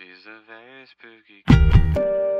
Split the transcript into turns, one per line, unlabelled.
She's a very spooky. girl.